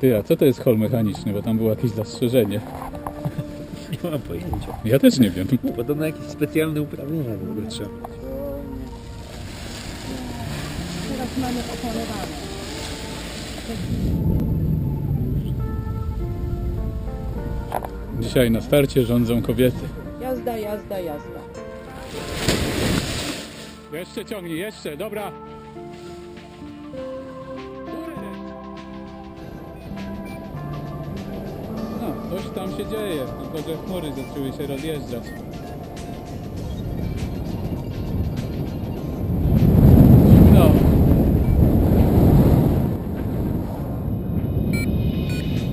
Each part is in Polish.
Ty, a co to jest hol mechaniczny? Bo tam było jakieś zastrzeżenie. Nie mam pojęcia. Ja też nie wiem. Podobno jakieś specjalne uprawnienia w ogóle trzeba mieć. Teraz mamy opanowane. Dzisiaj na starcie rządzą kobiety. Jazda, jazda, jazda. Jeszcze ciągnij, jeszcze, dobra. Tam się dzieje, tylko że chmury zaczęły się rozjeżdżać. Zimno.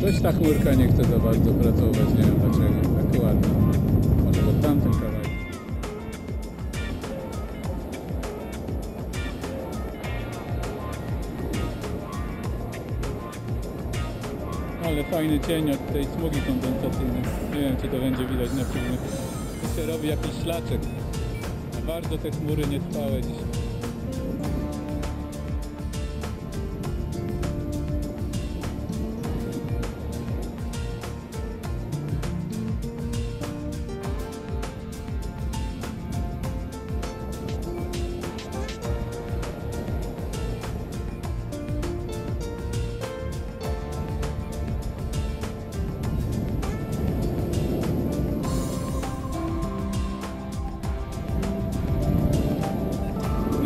Coś ta chmurka nie chce za bardzo pracować, nie wiem dlaczego. Tak ładnie. Ale fajny cień od tej smugi kondensacyjnej. Nie wiem, czy to będzie widać na filmie. Tu się robi jakiś szlaczek. Bardzo te chmury nie trwałe dzisiaj.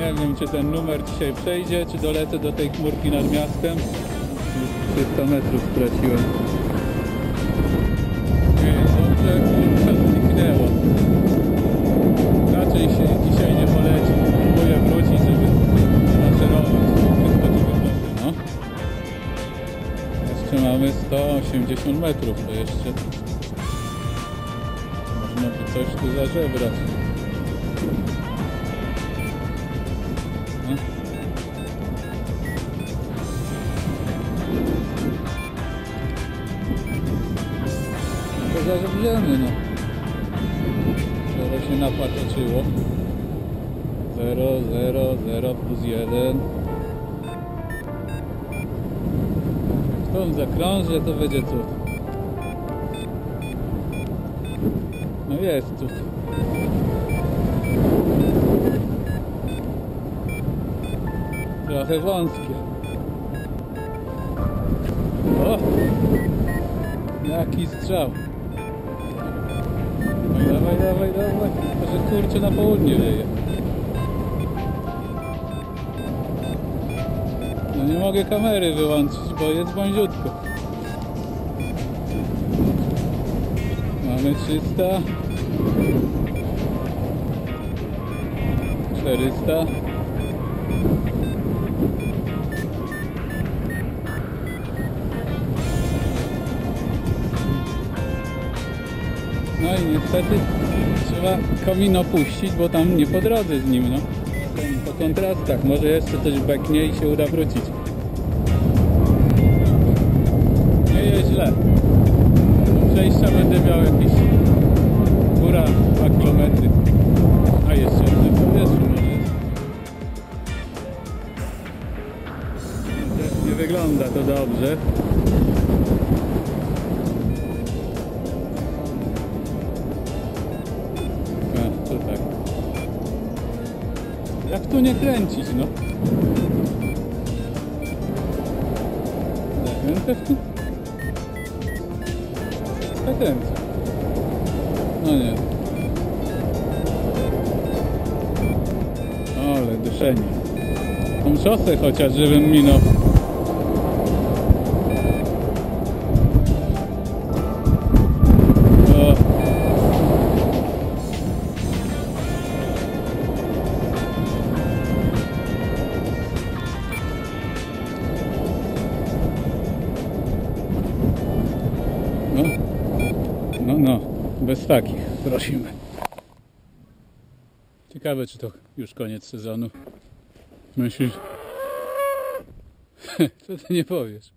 Nie wiem, czy ten numer dzisiaj przejdzie, czy dolecę do tej chmurki nad miastem. Już 300 metrów straciłem. Nie dobrze, chmurka zniknęła. Raczej się dzisiaj nie poleci. Próbuję wrócić, żeby maszerować. Wszystko ci wygląda, no. Jeszcze mamy 180 metrów, to jeszcze można by coś tu zażebrać. Zażebliemy, no. Zero się napatoczyło. 0, 0, 0 plus 1. Jak to on zakrąży, to będzie cud. No jest cud. Trochę wąskie. O! Jaki strzał. Dawaj, dawaj, dawaj. Może kurczę na południe wieje. No nie mogę kamery wyłączyć, bo jest wąziutko. Mamy 300. 400. No i niestety trzeba komin opuścić, bo tam nie po drodze z nim, no. Po kontrastach, może jeszcze coś beknie i się uda wrócić. Nie jest źle. Do przejścia będę miał jakieś góra 2 km. A jeszcze w powietrzu może jest. Nie wygląda to dobrze. Jak tu nie kręcić, no? Zakręcę w tu? Zakręcę. No nie. Ale dyszenie. Tą szosę chociaż, żebym minął. No, no, no, bez takich prosimy. Ciekawe, czy to już koniec sezonu. Myślisz? Co ty nie powiesz?